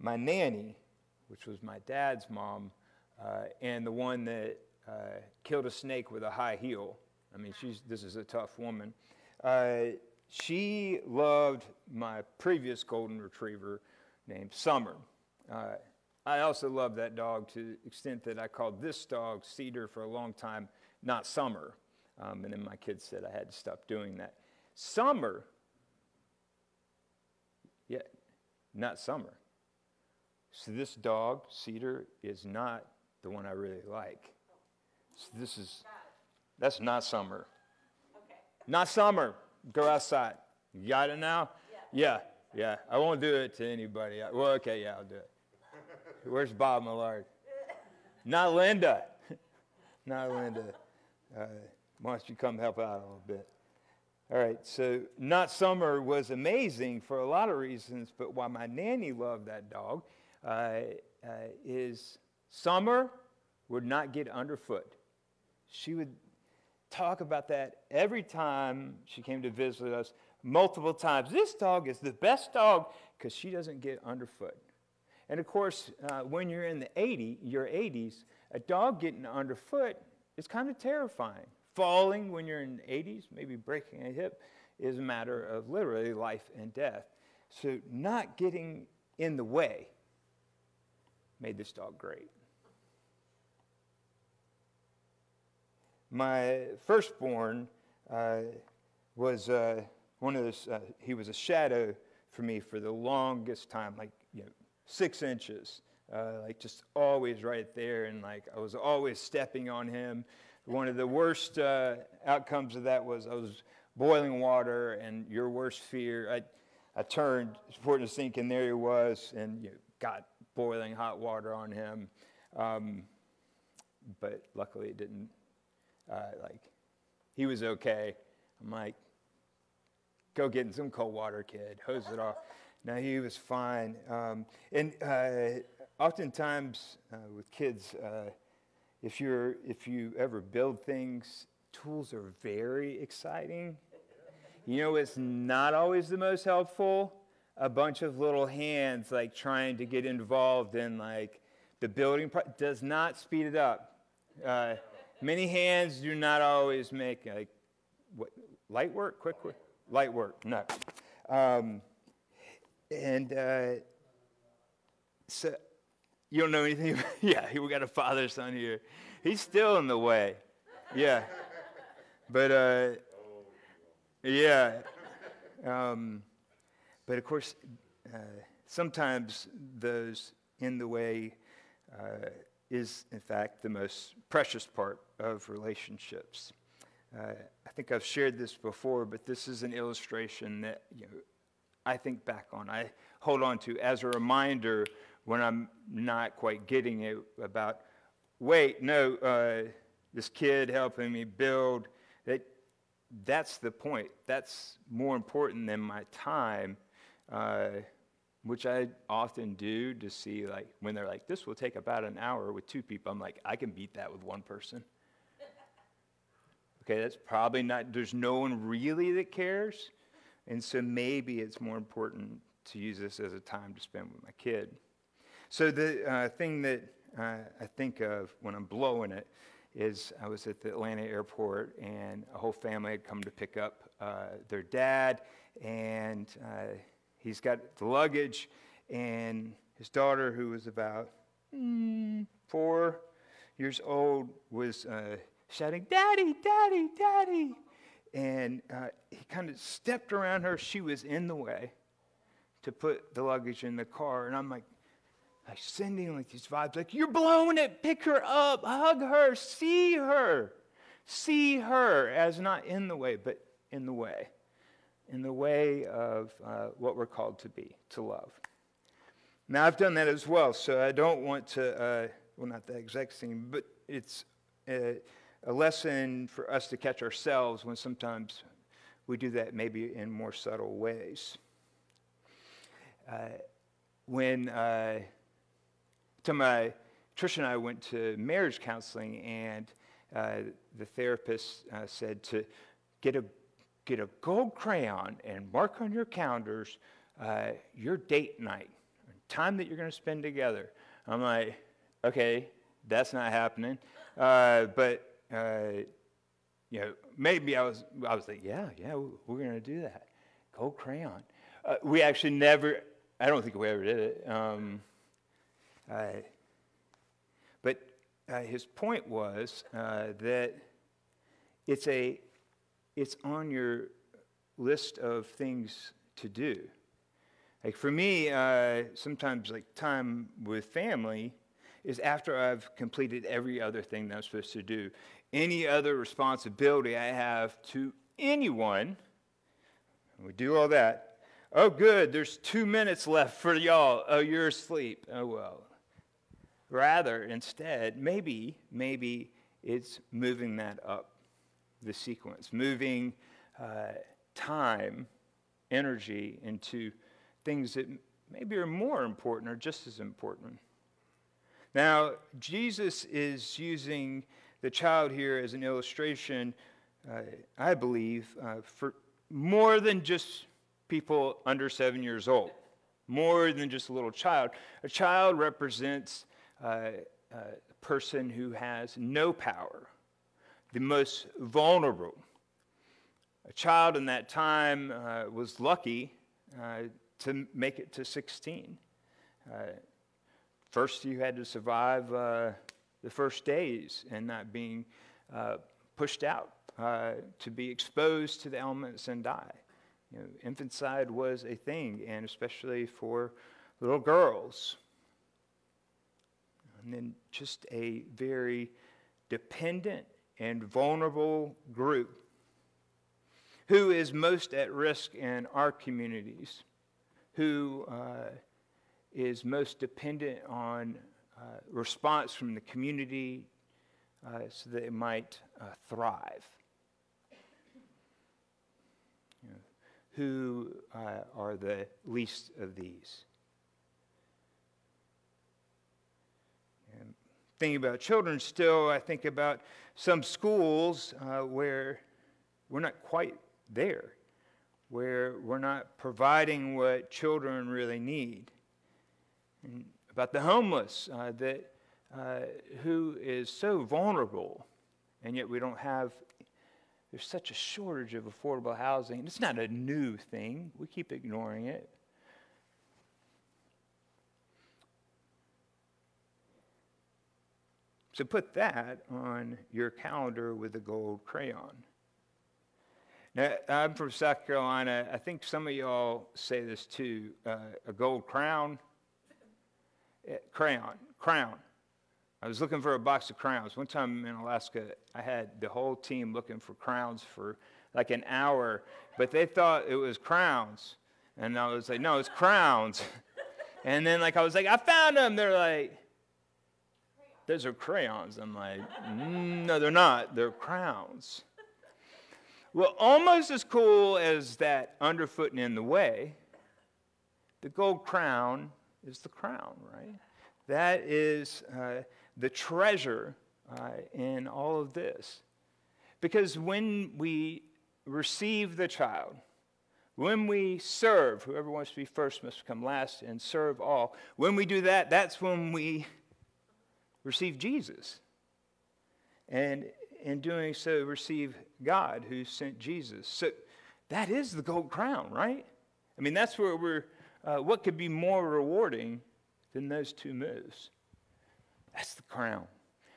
my nanny, which was my dad's mom, uh, and the one that uh, killed a snake with a high heel. I mean, she's, this is a tough woman. Uh, she loved my previous golden retriever named Summer. Uh, I also loved that dog to the extent that I called this dog Cedar for a long time, not Summer. Um, and then my kids said I had to stop doing that. Summer, yeah, not Summer. So this dog, Cedar, is not the one I really like. So this is, that's not Summer. Okay. Not Summer. Go outside. You got it now? Yeah. yeah. Yeah. I won't do it to anybody. Well, okay, yeah, I'll do it. Where's Bob Millard? Not Linda. Not Linda. Uh, why don't you come help out a little bit? All right, so Not Summer was amazing for a lot of reasons, but why my nanny loved that dog uh, uh, is Summer would not get underfoot. She would talk about that every time she came to visit us, multiple times. This dog is the best dog because she doesn't get underfoot. And of course, uh, when you're in the 80, your 80s, a dog getting underfoot is kind of terrifying. Falling when you're in the 80s, maybe breaking a hip, is a matter of literally life and death. So, not getting in the way made this dog great. My firstborn uh, was uh, one of those, uh, he was a shadow for me for the longest time, like, you know, six inches, uh, like just always right there. And like I was always stepping on him. One of the worst uh, outcomes of that was I was boiling water, and your worst fear, I, I turned, for the sink, and there he was, and you know, got boiling hot water on him. Um, but luckily it didn't, uh, like, he was okay. I'm like, go get in some cold water, kid, hose it off. Now he was fine. Um, and uh, oftentimes uh, with kids, uh, if you're if you ever build things, tools are very exciting. You know, it's not always the most helpful. A bunch of little hands like trying to get involved in like the building pro- does not speed it up. Uh, many hands do not always make like what light work, quick work, light work. No. Um, and uh, so you don't know anything about, yeah, we got a father son here. He's still in the way. Yeah. But, uh, yeah. Um, but of course, uh, sometimes those in the way uh, is, in fact, the most precious part of relationships. Uh, I think I've shared this before, but this is an illustration that you know, I think back on, I hold on to as a reminder when I'm not quite getting it about, wait, no, uh, this kid helping me build, that, that's the point. That's more important than my time, uh, which I often do to see, like, when they're like, this will take about an hour with two people. I'm like, I can beat that with one person. okay, that's probably not, there's no one really that cares. And so maybe it's more important to use this as a time to spend with my kid. So the uh, thing that uh, I think of when I'm blowing it is I was at the Atlanta airport and a whole family had come to pick up uh, their dad, and uh, he's got the luggage, and his daughter, who was about mm, four years old, was uh, shouting, Daddy, Daddy, Daddy and uh, he kind of stepped around her. She was in the way to put the luggage in the car. And I'm like, I'm sending like these vibes, like, you're blowing it, pick her up, hug her, see her. See her as not in the way, but in the way. In the way of uh, what we're called to be, to love. Now, I've done that as well, so I don't want to, uh, well, not the exact same, but it's. Uh, a lesson for us to catch ourselves when sometimes we do that maybe in more subtle ways. Uh, when uh, to my Trish and I went to marriage counseling, and uh, the therapist uh, said to get a get a gold crayon and mark on your calendars uh, your date night. time that you're going to spend together. I'm like, okay, that's not happening. Uh, but, uh, you know, maybe I was, I was like, yeah, yeah, we're going to do that. Gold crayon. Uh, we actually never, I don't think we ever did it. Um, but uh, his point was uh, that it's, a, it's on your list of things to do. Like for me, uh, sometimes like time with family is after I've completed every other thing that I'm supposed to do. Any other responsibility I have to anyone, we do all that. Oh, good, there's two minutes left for y'all. Oh, you're asleep. Oh, well. Rather, instead, maybe, maybe it's moving that up the sequence, moving uh, time, energy into things that maybe are more important or just as important. Now, Jesus is using the child here as an illustration, uh, I believe, uh, for more than just people under seven years old, more than just a little child. A child represents uh, a person who has no power, the most vulnerable. A child in that time uh, was lucky uh, to make it to 16. Uh, first, you had to survive uh, the first days and not being uh, pushed out uh, to be exposed to the elements and die. You know, infanticide was a thing, and especially for little girls. And then just a very dependent and vulnerable group who is most at risk in our communities who uh, is most dependent on uh, response from the community uh, so that it might uh, thrive. Who uh, are the least of these? Thinking about children still, I think about some schools uh, where we're not quite there where we're not providing what children really need. And about the homeless uh, that uh, who is so vulnerable, and yet we don't have. There's such a shortage of affordable housing. And It's not a new thing. We keep ignoring it. So put that on your calendar with a gold crayon. Now, I'm from South Carolina. I think some of y'all say this too uh, a gold crown. Eh, crayon, crown. I was looking for a box of crowns. One time in Alaska, I had the whole team looking for crowns for like an hour, but they thought it was crowns. And I was like, no, it's crowns. and then, like, I was like, I found them. They're like, those are crayons. I'm like, mm, no, they're not. They're crowns. Well, almost as cool as that underfoot and in the way, the gold crown is the crown, right? That is uh, the treasure uh, in all of this. Because when we receive the child, when we serve, whoever wants to be first must come last and serve all. When we do that, that's when we receive Jesus. And in doing so, receive God who sent Jesus. So that is the gold crown, right? I mean, that's where we're, uh, what could be more rewarding than those two moves? That's the crown.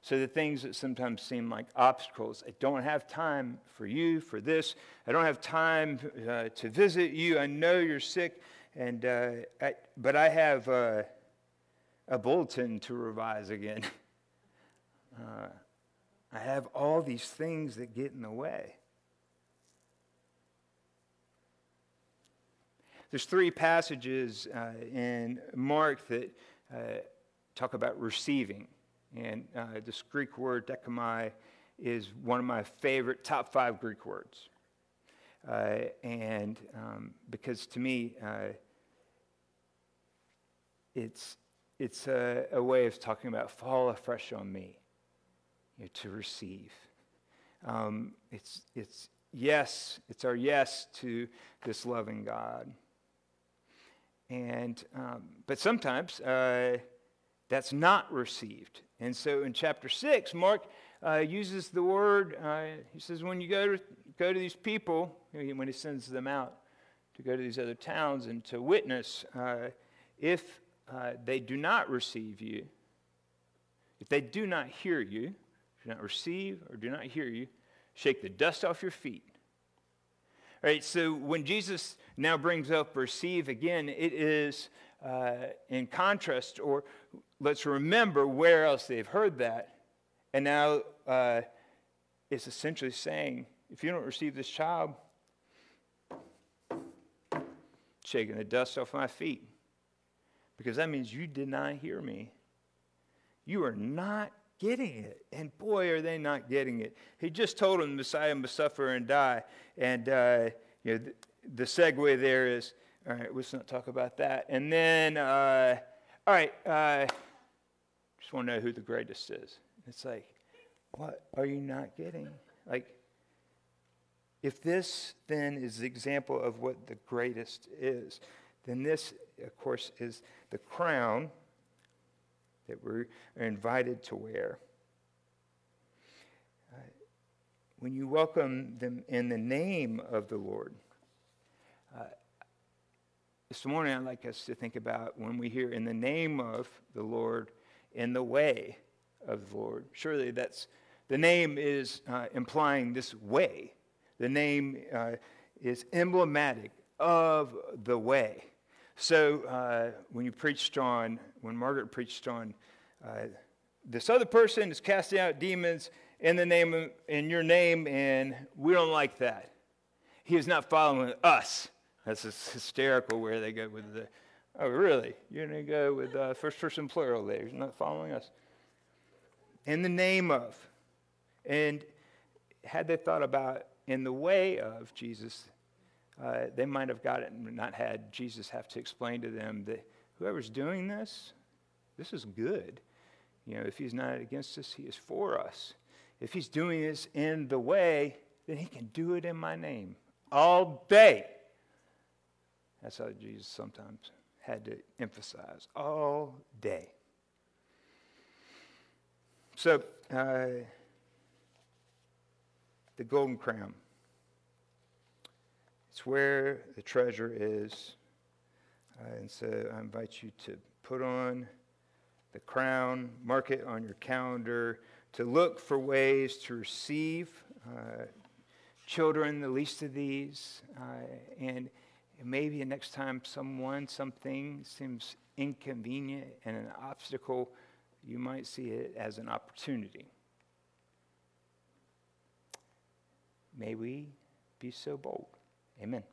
So the things that sometimes seem like obstacles, I don't have time for you, for this. I don't have time uh, to visit you. I know you're sick, and uh, I, but I have uh, a bulletin to revise again. Uh, I have all these things that get in the way. There's three passages uh, in Mark that uh, talk about receiving. And uh, this Greek word, dechomai, is one of my favorite top five Greek words. Uh, and um, because to me, uh, it's, it's a, a way of talking about fall afresh on me you know, to receive. Um, it's, it's yes, it's our yes to this loving God. and, um, but sometimes uh, that's not received. And so in chapter 6, Mark uh, uses the word, uh, he says, when you go to, go to these people, when he sends them out to go to these other towns and to witness, uh, if uh, they do not receive you, if they do not hear you, do not receive or do not hear you, shake the dust off your feet. All right, so when Jesus now brings up receive again, it is uh, in contrast, or let's remember where else they've heard that. And now uh, it's essentially saying, if you don't receive this child, shaking the dust off my feet. Because that means you did not hear me. You are not getting it. And boy, are they not getting it. He just told them the Messiah must suffer and die. And uh, you know, the, the segue there is all right, let's not talk about that. And then, uh, all right, uh, just want to know who the greatest is. It's like, what are you not getting? Like, if this then is the example of what the greatest is, then this, of course, is the crown that we are invited to wear. Uh, when you welcome them in the name of the Lord, uh, this morning I'd like us to think about when we hear in the name of the Lord, in the way of the Lord. Surely that's the name is uh, implying this way. The name uh, is emblematic of the way. So uh, when you preached on, when Margaret preached on, uh, this other person is casting out demons in the name of, in your name, and we don't like that. He is not following us. That's hysterical where they go with the, oh, really? You're going to go with uh, first person plural there. You're not following us. In the name of. And had they thought about in the way of Jesus, uh, they might have got it and not had Jesus have to explain to them that whoever's doing this, this is good. You know, if he's not against us, he is for us. If he's doing this in the way, then he can do it in my name all day. That's how Jesus sometimes had to emphasize all day. So, uh, the golden crown. It's where the treasure is. Uh, and so I invite you to put on the crown, mark it on your calendar, to look for ways to receive uh, children, the least of these. Uh, and maybe the next time someone, something seems inconvenient and an obstacle, you might see it as an opportunity. May we be so bold. Amen.